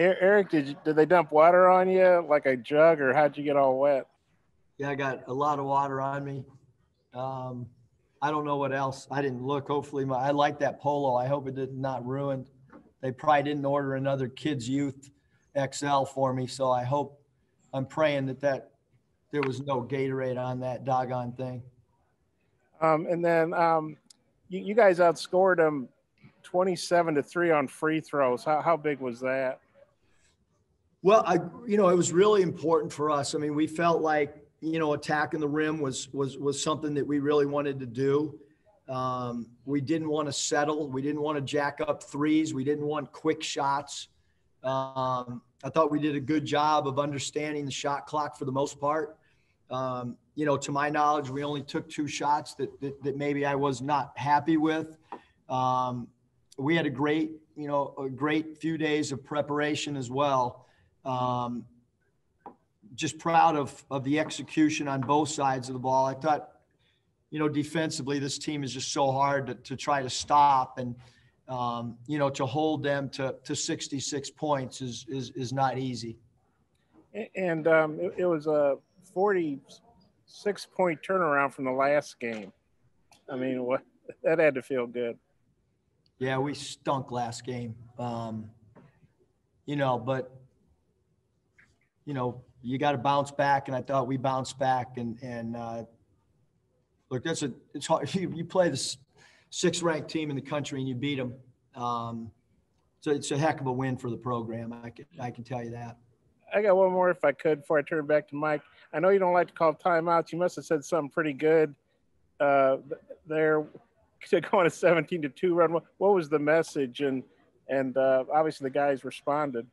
Eric, did you, did they dump water on you like a jug, or how'd you get all wet? Yeah, I got a lot of water on me. Um, I don't know what else. I didn't look. Hopefully, my I like that polo. I hope it did not ruin. They probably didn't order another Kids Youth XL for me, so I hope. I'm praying that that there was no Gatorade on that doggone thing. Um, and then um, you, you guys outscored them 27 to three on free throws. How, how big was that? Well, I, you know, it was really important for us. I mean, we felt like, you know, attacking the rim was was was something that we really wanted to do. Um, we didn't want to settle. We didn't want to jack up threes. We didn't want quick shots. Um, I thought we did a good job of understanding the shot clock for the most part. Um, you know, to my knowledge, we only took two shots that that, that maybe I was not happy with. Um, we had a great, you know, a great few days of preparation as well. Um, just proud of, of the execution on both sides of the ball. I thought, you know, defensively, this team is just so hard to, to try to stop and, um, you know, to hold them to, to 66 points is, is, is not easy. And um, it, it was a 46 point turnaround from the last game. I mean, what that had to feel good. Yeah, we stunk last game. Um, you know, but you know, you got to bounce back, and I thought we bounced back. And and uh, look, that's a it's hard. You, you play the sixth ranked team in the country and you beat them. Um, so it's a heck of a win for the program. I can I can tell you that. I got one more if I could before I turn back to Mike. I know you don't like to call timeouts. You must have said something pretty good uh, there to go on a 17 to 2 run. What, was the message? And and uh, obviously the guys responded.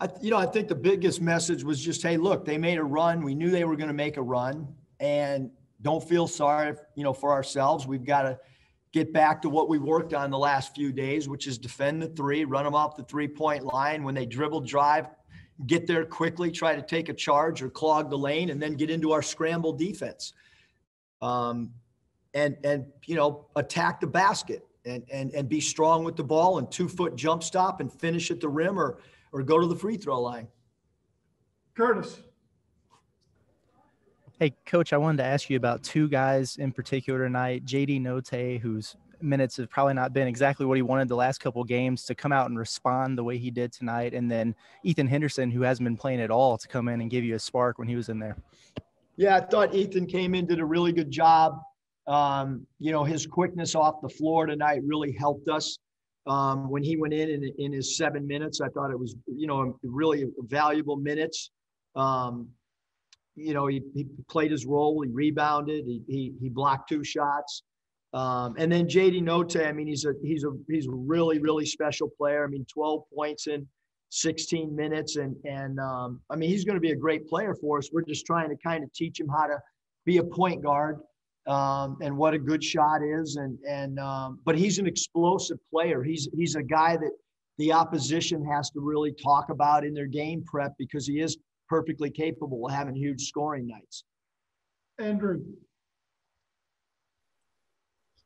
I, you know, I think the biggest message was just, hey, look, they made a run. We knew they were going to make a run, and don't feel sorry, you know, for ourselves. We've got to get back to what we worked on the last few days, which is defend the three, run them off the three point line. When they dribble, drive, get there quickly, try to take a charge or clog the lane, and then get into our scramble defense. Um, and and you know attack the basket and and and be strong with the ball and two foot jump stop and finish at the rim or or go to the free throw line. Curtis. Hey, coach, I wanted to ask you about two guys in particular tonight. JD Notae, whose minutes have probably not been exactly what he wanted the last couple games to come out and respond the way he did tonight. And then Ethan Henderson, who hasn't been playing at all, to come in and give you a spark when he was in there. Yeah, I thought Ethan came in, did a really good job. Um, you know, his quickness off the floor tonight really helped us. Um, when he went in, in in his seven minutes, I thought it was, you know, really valuable minutes. Um, you know, he, he played his role. He rebounded. He he, he blocked two shots. Um, and then JD Notae, I mean, he's a he's a he's a really really special player. I mean, 12 points in 16 minutes, and and um, I mean, he's going to be a great player for us. We're just trying to kind of teach him how to be a point guard um, and what a good shot is. And and um, but he's an explosive player. He's he's a guy that the opposition has to really talk about in their game prep because he is perfectly capable of having huge scoring nights. Andrew.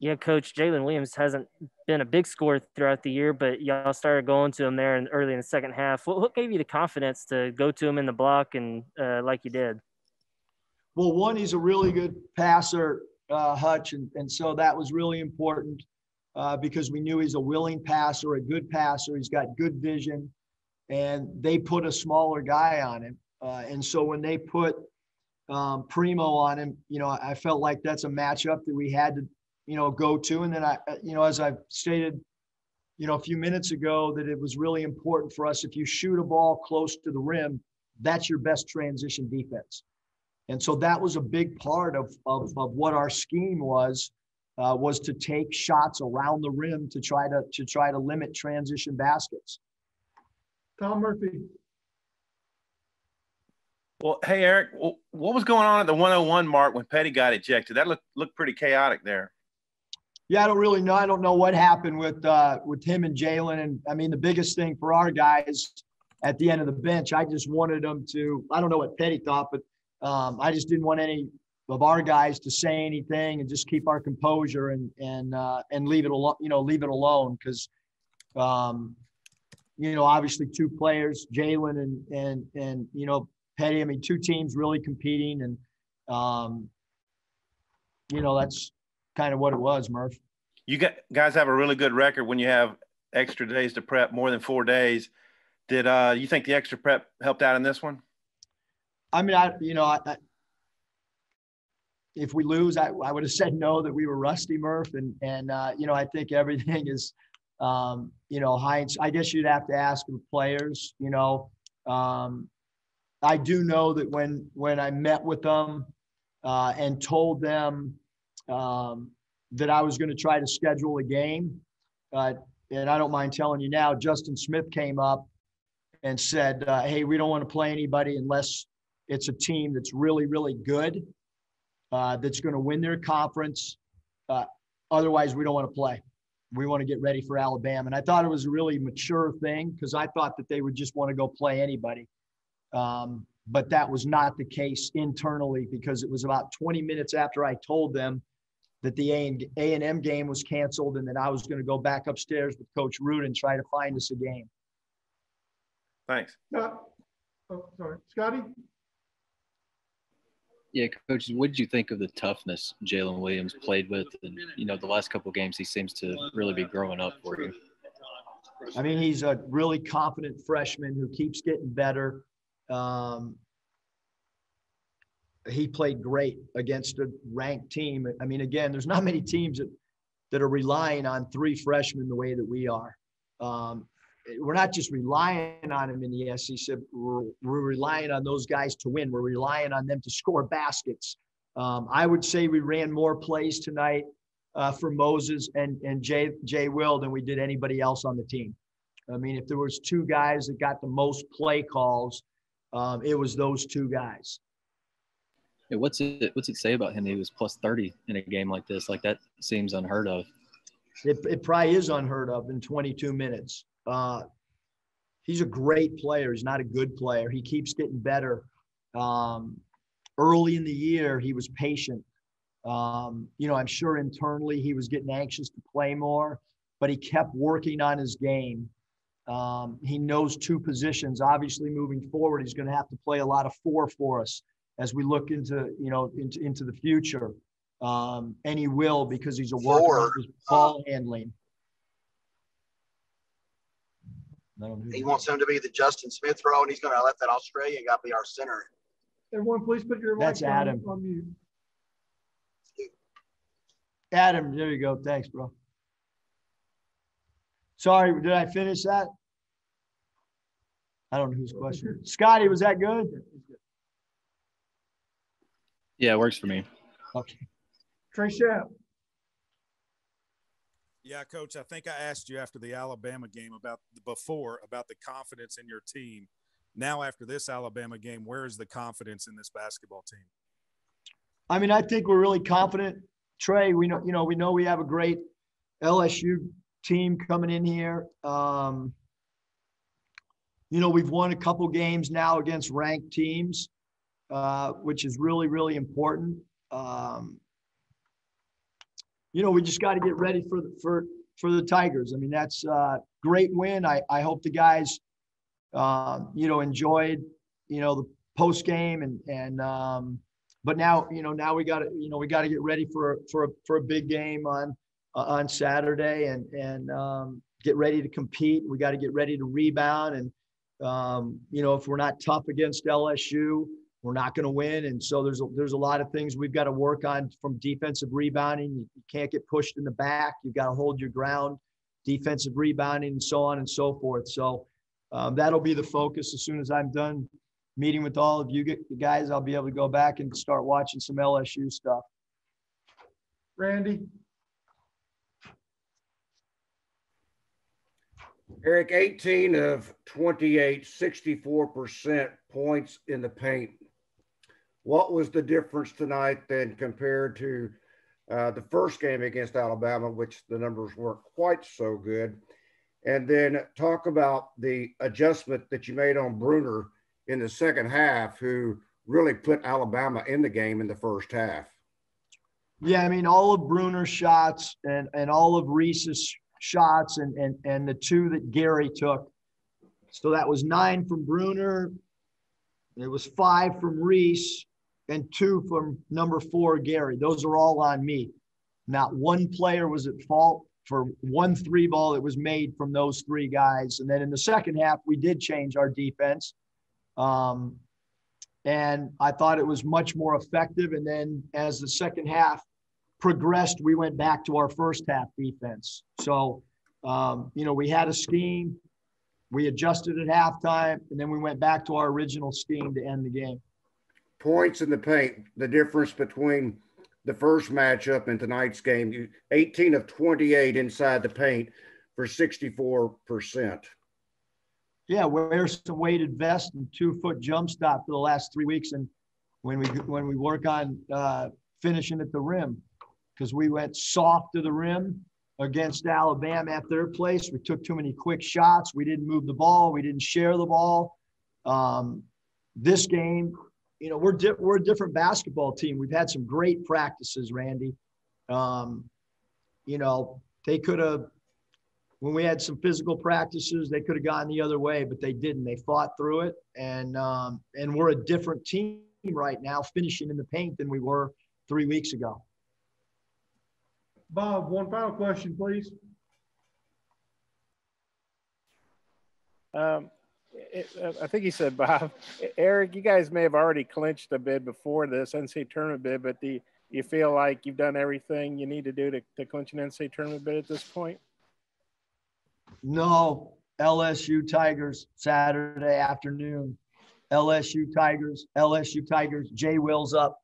Yeah, Coach Jaylin Williams hasn't been a big scorer throughout the year, but y'all started going to him there in early in the second half. What, what gave you the confidence to go to him in the block and uh, like you did? Well, one, he's a really good passer, uh, Hutch, and, and so that was really important uh, because we knew he's a willing passer, a good passer. He's got good vision, and they put a smaller guy on him. Uh, and so when they put um, Primo on him, you know, I felt like that's a matchup that we had to, you know, go to. And then I, uh, you know, as I've stated, you know, a few minutes ago, that it was really important for us. If you shoot a ball close to the rim, that's your best transition defense. And so that was a big part of, of, of what our scheme was, uh, was to take shots around the rim to try to, to try to limit transition baskets. Tom Murphy. Well, hey, Eric, what was going on at the 101 mark when Petty got ejected? That looked, looked pretty chaotic there. Yeah, I don't really know. I don't know what happened with uh, with him and Jalen. And I mean, the biggest thing for our guys at the end of the bench, I just wanted them to. I don't know what Petty thought, but um, I just didn't want any of our guys to say anything and just keep our composure and and uh, and leave it alone. You know, leave it alone because, um, you know, obviously two players, Jalen and and and you know Petty. I mean, two teams really competing, and um, you know that's kind of what it was, Murph. You guys have a really good record when you have extra days to prep, more than four days. Did uh, you think the extra prep helped out in this one? I mean, I you know, I, I, if we lose, I, I would have said no that we were rusty, Murph, and and uh, you know, I think everything is, um, you know, Heinz. I guess you'd have to ask the players. You know, um, I do know that when when I met with them uh, and told them um, that I was going to try to schedule a game, uh, and I don't mind telling you now, Justin Smith came up and said, uh, "Hey, we don't want to play anybody unless it's a team that's really, really good." uh, that's going to win their conference. Uh, otherwise, we don't want to play. We want to get ready for Alabama. And I thought it was a really mature thing because I thought that they would just want to go play anybody. Um, but that was not the case internally because it was about 20 minutes after I told them that the A and M game was canceled and that I was going to go back upstairs with Coach Root and try to find us a game. Thanks. Uh, oh, sorry, Scotty. Yeah, coach, what did you think of the toughness Jaylin Williams played with? And, you know, the last couple games, he seems to really be growing up for you. I mean, he's a really confident freshman who keeps getting better. Um, he played great against a ranked team. I mean, again, there's not many teams that, that are relying on three freshmen the way that we are. Um, we're not just relying on him in the SEC. We're, we're relying on those guys to win. We're relying on them to score baskets. Um, I would say we ran more plays tonight uh, for Moses and and Jay Jay Will than we did anybody else on the team. I mean, if there was two guys that got the most play calls, um, it was those two guys. Yeah, what's it What's it say about him? He was plus thirty in a game like this. Like that seems unheard of. It, it probably is unheard of in 22 minutes. Uh, he's a great player. He's not a good player. He keeps getting better. Um, early in the year, he was patient. Um, you know, I'm sure internally he was getting anxious to play more, but he kept working on his game. Um, he knows two positions. Obviously, moving forward, he's going to have to play a lot of four for us as we look into you know into into the future. Um, and he will because he's a worker his ball handling. He wants him to be the Justin Smith role, and he's going to let that Australian guy be our center. Everyone, please put your That's mic Adam. on, on mute. Adam, there you go. Thanks, bro. Sorry, did I finish that? I don't know whose question. Scotty, was that good? Yeah, it works for me. Okay. Trey Shapp. Yeah, coach, I think I asked you after the Alabama game about before about the confidence in your team. Now after this Alabama game, where is the confidence in this basketball team? I mean, I think we're really confident. Trey, we know, you know, we know we have a great LSU team coming in here. Um, you know, we've won a couple games now against ranked teams, uh, which is really, really important. Um, you know, we just got to get ready for the, for for the Tigers. I mean, that's a great win. I I hope the guys, um, you know, enjoyed you know the post game and and um, but now you know now we got to you know we got to get ready for for for a big game on uh, on Saturday and and um, get ready to compete. We got to get ready to rebound and um, you know if we're not tough against LSU we're not going to win. And so there's a, there's a lot of things we've got to work on from defensive rebounding. You, you can't get pushed in the back. You've got to hold your ground, defensive rebounding, and so on and so forth. So um, that'll be the focus. As soon as I'm done meeting with all of you guys, I'll be able to go back and start watching some LSU stuff. Randy. Eric, 18 of 28, 64% points in the paint. What was the difference tonight then compared to uh, the first game against Alabama, which the numbers weren't quite so good? And then talk about the adjustment that you made on Bruner in the second half, who really put Alabama in the game in the first half. Yeah, I mean, all of Bruner's shots and, and all of Reese's shots and, and, and the two that Gary took So that was nine from Bruner. It was five from Reese and two from number four, Gary. Those are all on me. Not one player was at fault for one three ball that was made from those three guys. And then in the second half, we did change our defense. Um, and I thought it was much more effective. And then as the second half progressed, we went back to our first half defense. So, um, you know, we had a scheme, we adjusted at halftime, and then we went back to our original scheme to end the game. Points in the paint, the difference between the first matchup and tonight's game, 18 of 28 inside the paint for 64%. Yeah, wear some weighted vest and two foot jump stop for the last three weeks, and when we when we work on uh, finishing at the rim, because we went soft to the rim against Alabama at their place. We took too many quick shots. We didn't move the ball. We didn't share the ball. Um, this game, you know, we're di- we're a different basketball team. We've had some great practices, Randy. Um, you know, they could have when we had some physical practices, they could have gone the other way, but they didn't. They fought through it, and um, and we're a different team right now, finishing in the paint than we were three weeks ago. Bob, one final question, please. Um, uh, I think he said, Bob, Eric, you guys may have already clinched a bid before this NCAA tournament bid, but do you, you feel like you've done everything you need to do to, to clinch an NCAA tournament bid at this point? No, LSU Tigers Saturday afternoon. LSU Tigers, LSU Tigers. Jay Will's up.